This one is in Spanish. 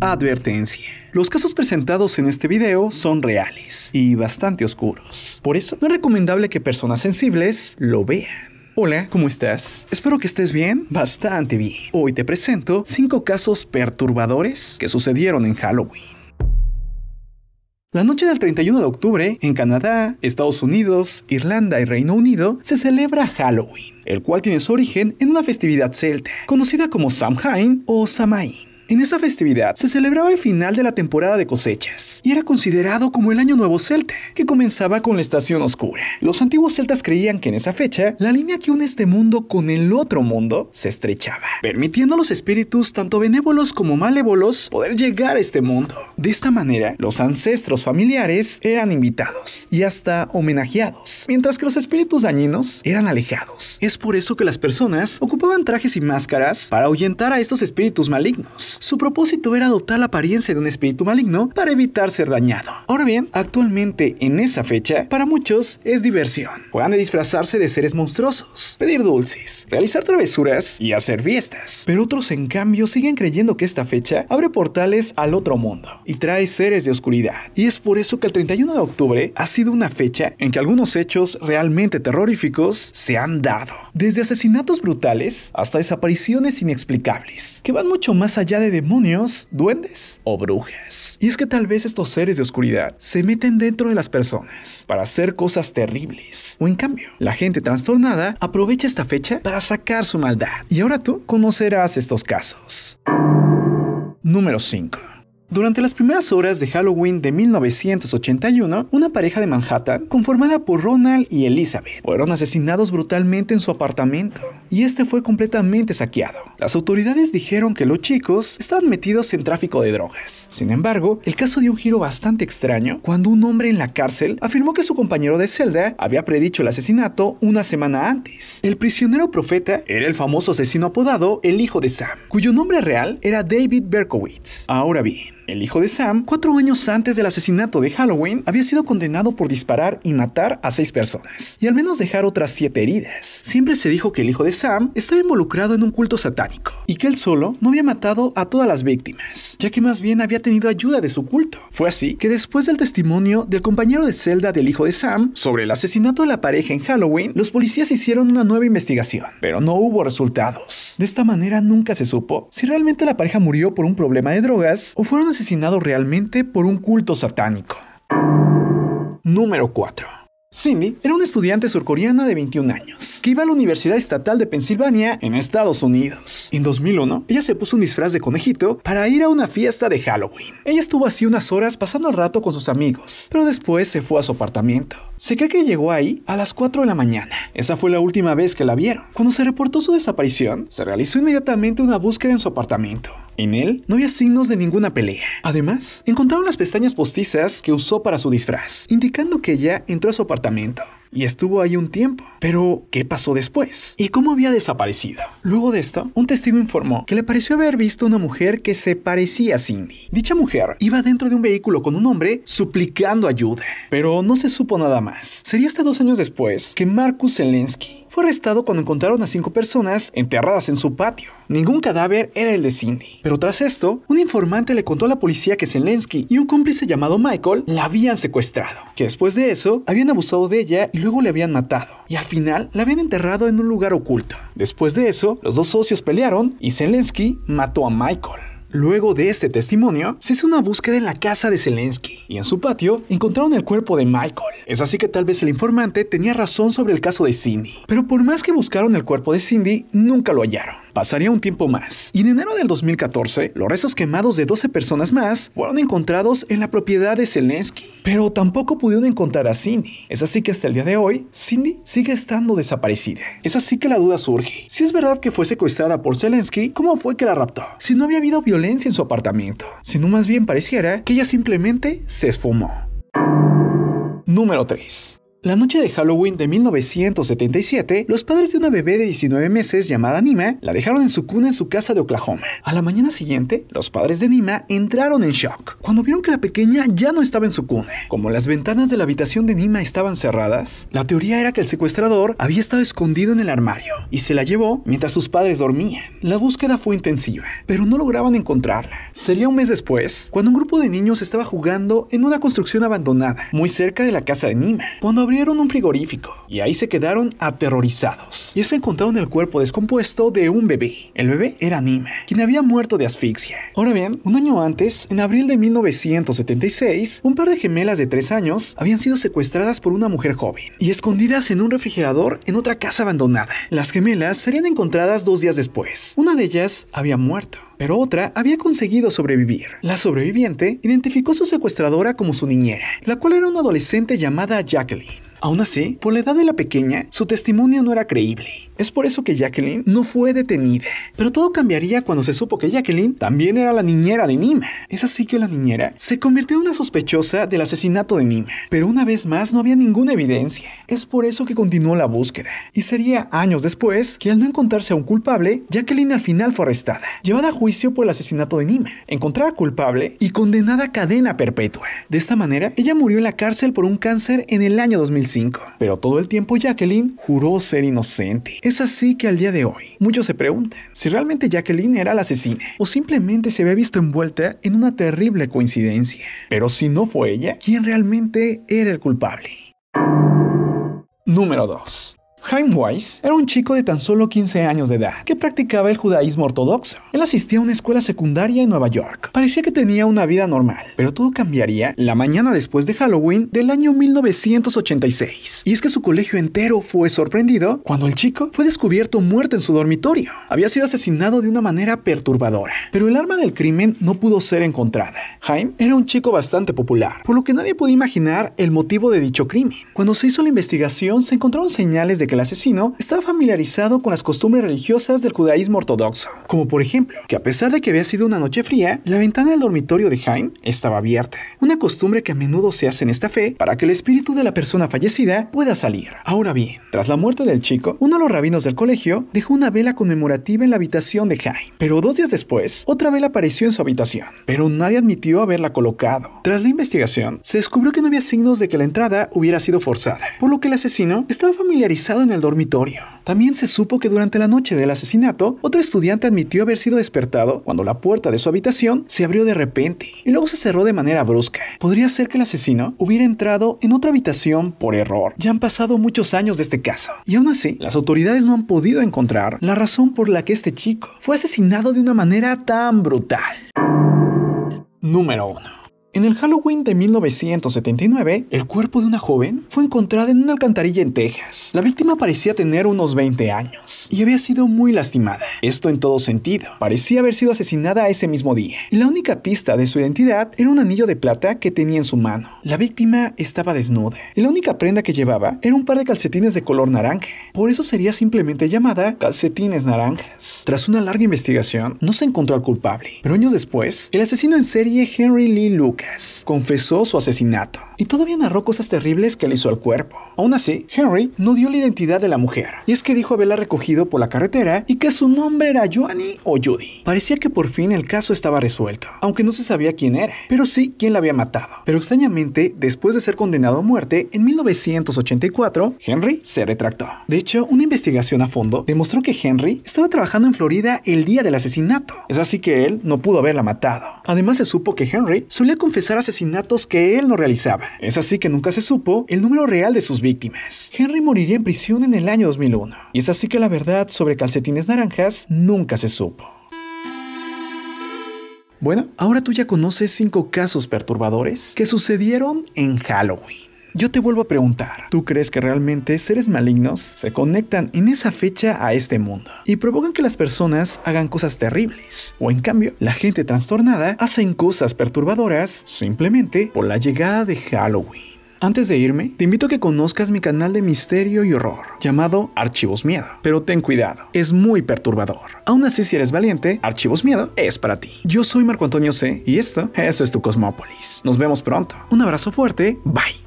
Advertencia. Los casos presentados en este video son reales y bastante oscuros. Por eso, no es recomendable que personas sensibles lo vean. Hola, ¿cómo estás? Espero que estés bien, bastante bien. Hoy te presento 5 casos perturbadores que sucedieron en Halloween. La noche del 31 de octubre, en Canadá, Estados Unidos, Irlanda y Reino Unido, se celebra Halloween, el cual tiene su origen en una festividad celta, conocida como Samhain o Samain. En esa festividad se celebraba el final de la temporada de cosechas y era considerado como el Año Nuevo Celta, que comenzaba con la estación oscura. Los antiguos celtas creían que en esa fecha la línea que une este mundo con el otro mundo se estrechaba, permitiendo a los espíritus tanto benévolos como malévolos poder llegar a este mundo. De esta manera, los ancestros familiares eran invitados y hasta homenajeados, mientras que los espíritus dañinos eran alejados. Es por eso que las personas ocupaban trajes y máscaras para ahuyentar a estos espíritus malignos. Su propósito era adoptar la apariencia de un espíritu maligno para evitar ser dañado. Ahora bien, actualmente en esa fecha, para muchos es diversión. Juegan de disfrazarse de seres monstruosos, pedir dulces, realizar travesuras y hacer fiestas. Pero otros en cambio siguen creyendo que esta fecha abre portales al otro mundo y trae seres de oscuridad. Y es por eso que el 31 de octubre ha sido una fecha en que algunos hechos realmente terroríficos se han dado. Desde asesinatos brutales hasta desapariciones inexplicables, que van mucho más allá de demonios, duendes o brujas. Y es que tal vez estos seres de oscuridad se meten dentro de las personas para hacer cosas terribles. O en cambio, la gente trastornada aprovecha esta fecha para sacar su maldad. Y ahora tú conocerás estos casos. Número 5. Durante las primeras horas de Halloween de 1981, una pareja de Manhattan, conformada por Ronald y Elizabeth, fueron asesinados brutalmente en su apartamento, y este fue completamente saqueado. Las autoridades dijeron que los chicos estaban metidos en tráfico de drogas. Sin embargo, el caso dio un giro bastante extraño cuando un hombre en la cárcel afirmó que su compañero de celda había predicho el asesinato una semana antes. El prisionero profeta era el famoso asesino apodado el hijo de Sam, cuyo nombre real era David Berkowitz. Ahora bien, el hijo de Sam, cuatro años antes del asesinato de Halloween, había sido condenado por disparar y matar a seis personas, y al menos dejar otras siete heridas. Siempre se dijo que el hijo de Sam estaba involucrado en un culto satánico, y que él solo no había matado a todas las víctimas, ya que más bien había tenido ayuda de su culto. Fue así que después del testimonio del compañero de celda del hijo de Sam sobre el asesinato de la pareja en Halloween, los policías hicieron una nueva investigación, pero no hubo resultados. De esta manera nunca se supo si realmente la pareja murió por un problema de drogas o fueron asesinado realmente por un culto satánico. Número 4. Cindy era una estudiante surcoreana de 21 años, que iba a la Universidad Estatal de Pensilvania en Estados Unidos. En 2001, ella se puso un disfraz de conejito para ir a una fiesta de Halloween. Ella estuvo así unas horas pasando rato con sus amigos, pero después se fue a su apartamento. Se cree que llegó ahí a las 4 de la mañana. Esa fue la última vez que la vieron. Cuando se reportó su desaparición, se realizó inmediatamente una búsqueda en su apartamento. En él no había signos de ninguna pelea. Además, encontraron las pestañas postizas que usó para su disfraz, indicando que ella entró a su apartamento y estuvo ahí un tiempo. Pero, ¿qué pasó después? ¿Y cómo había desaparecido? Luego de esto, un testigo informó que le pareció haber visto una mujer que se parecía a Cindy. Dicha mujer iba dentro de un vehículo con un hombre suplicando ayuda, pero no se supo nada más. Sería hasta dos años después que Marcus Zelensky fue arrestado cuando encontraron a cinco personas enterradas en su patio. Ningún cadáver era el de Cindy. Pero tras esto, un informante le contó a la policía que Zelensky y un cómplice llamado Michael la habían secuestrado, que después de eso habían abusado de ella y luego le habían matado, y al final la habían enterrado en un lugar oculto. Después de eso, los dos socios pelearon y Zelensky mató a Michael. Luego de este testimonio, se hizo una búsqueda en la casa de Zelensky y en su patio encontraron el cuerpo de Michael. Es así que tal vez el informante tenía razón sobre el caso de Cindy. Pero por más que buscaron el cuerpo de Cindy, nunca lo hallaron. Pasaría un tiempo más, y en enero del 2014, los restos quemados de 12 personas más fueron encontrados en la propiedad de Zelensky. Pero tampoco pudieron encontrar a Cindy. Es así que hasta el día de hoy, Cindy sigue estando desaparecida. Es así que la duda surge. Si es verdad que fue secuestrada por Zelensky, ¿cómo fue que la raptó? Si no había habido violencia en su apartamento, sino más bien pareciera que ella simplemente se esfumó. Número 3. La noche de Halloween de 1977, los padres de una bebé de 19 meses llamada Nima la dejaron en su cuna en su casa de Oklahoma. A la mañana siguiente, los padres de Nima entraron en shock cuando vieron que la pequeña ya no estaba en su cuna. Como las ventanas de la habitación de Nima estaban cerradas, la teoría era que el secuestrador había estado escondido en el armario y se la llevó mientras sus padres dormían. La búsqueda fue intensiva, pero no lograban encontrarla. Sería un mes después, cuando un grupo de niños estaba jugando en una construcción abandonada, muy cerca de la casa de Nima, cuando abrieron un frigorífico y ahí se quedaron aterrorizados. Y se encontraron el cuerpo descompuesto de un bebé. El bebé era Nima, quien había muerto de asfixia. Ahora bien, un año antes, en abril de 1976, un par de gemelas de 3 años habían sido secuestradas por una mujer joven y escondidas en un refrigerador en otra casa abandonada. Las gemelas serían encontradas dos días después. Una de ellas había muerto pero otra había conseguido sobrevivir. La sobreviviente identificó su secuestradora como su niñera, la cual era una adolescente llamada Jacqueline. Aún así, por la edad de la pequeña, su testimonio no era creíble. Es por eso que Jacqueline no fue detenida. Pero todo cambiaría cuando se supo que Jacqueline también era la niñera de Nima. Es así que la niñera se convirtió en una sospechosa del asesinato de Nima. Pero una vez más no había ninguna evidencia. Es por eso que continuó la búsqueda. Y sería años después que al no encontrarse a un culpable, Jacqueline al final fue arrestada, llevada a juicio por el asesinato de Nima, encontrada culpable y condenada a cadena perpetua. De esta manera, ella murió en la cárcel por un cáncer en el año 2005. Pero todo el tiempo Jacqueline juró ser inocente. Es así que al día de hoy, muchos se preguntan si realmente Jacqueline era la asesina o simplemente se había visto envuelta en una terrible coincidencia. Pero si no fue ella, ¿quién realmente era el culpable? Número 2. Chaim Weiss era un chico de tan solo 15 años de edad que practicaba el judaísmo ortodoxo. Él asistía a una escuela secundaria en Nueva York. Parecía que tenía una vida normal, pero todo cambiaría la mañana después de Halloween del año 1986. Y es que su colegio entero fue sorprendido cuando el chico fue descubierto muerto en su dormitorio. Había sido asesinado de una manera perturbadora, pero el arma del crimen no pudo ser encontrada. Jaime era un chico bastante popular, por lo que nadie podía imaginar el motivo de dicho crimen. Cuando se hizo la investigación, se encontraron señales de que el asesino estaba familiarizado con las costumbres religiosas del judaísmo ortodoxo, como por ejemplo que a pesar de que había sido una noche fría, la ventana del dormitorio de Jaime estaba abierta, una costumbre que a menudo se hace en esta fe para que el espíritu de la persona fallecida pueda salir. Ahora bien, tras la muerte del chico, uno de los rabinos del colegio dejó una vela conmemorativa en la habitación de Jaime, pero dos días después, otra vela apareció en su habitación, pero nadie admitió haberla colocado. Tras la investigación, se descubrió que no había signos de que la entrada hubiera sido forzada, por lo que el asesino estaba familiarizado en el dormitorio. También se supo que durante la noche del asesinato, otro estudiante admitió haber sido despertado cuando la puerta de su habitación se abrió de repente y luego se cerró de manera brusca. Podría ser que el asesino hubiera entrado en otra habitación por error. Ya han pasado muchos años de este caso y aún así, las autoridades no han podido encontrar la razón por la que este chico fue asesinado de una manera tan brutal. Número 1. En el Halloween de 1979, el cuerpo de una joven fue encontrado en una alcantarilla en Texas. La víctima parecía tener unos 20 años y había sido muy lastimada. Esto en todo sentido. Parecía haber sido asesinada ese mismo día. Y la única pista de su identidad era un anillo de plata que tenía en su mano. La víctima estaba desnuda y la única prenda que llevaba era un par de calcetines de color naranja. Por eso sería simplemente llamada calcetines naranjas. Tras una larga investigación, no se encontró al culpable. Pero años después, el asesino en serie Henry Lee Lucas confesó su asesinato y todavía narró cosas terribles que le hizo al cuerpo. Aún así, Henry no dio la identidad de la mujer, y es que dijo haberla recogido por la carretera y que su nombre era Joanny o Judy. Parecía que por fin el caso estaba resuelto, aunque no se sabía quién era, pero sí quién la había matado. Pero extrañamente, después de ser condenado a muerte en 1984, Henry se retractó. De hecho, una investigación a fondo demostró que Henry estaba trabajando en Florida el día del asesinato. Es así que él no pudo haberla matado. Además, se supo que Henry solía confesar asesinatos que él no realizaba. Es así que nunca se supo el número real de sus víctimas. Henry moriría en prisión en el año 2001. Y es así que la verdad sobre calcetines naranjas nunca se supo. Bueno, ahora tú ya conoces cinco casos perturbadores que sucedieron en Halloween. Yo te vuelvo a preguntar, ¿tú crees que realmente seres malignos se conectan en esa fecha a este mundo y provocan que las personas hagan cosas terribles? O en cambio, la gente trastornada hacen cosas perturbadoras simplemente por la llegada de Halloween. Antes de irme, te invito a que conozcas mi canal de misterio y horror, llamado Archivos Miedo. Pero ten cuidado, es muy perturbador. Aún así, si eres valiente, Archivos Miedo es para ti. Yo soy Marco Antonio C. y esto, eso es tu Cosmópolis. Nos vemos pronto. Un abrazo fuerte, bye.